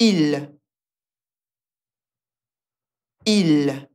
il. Il.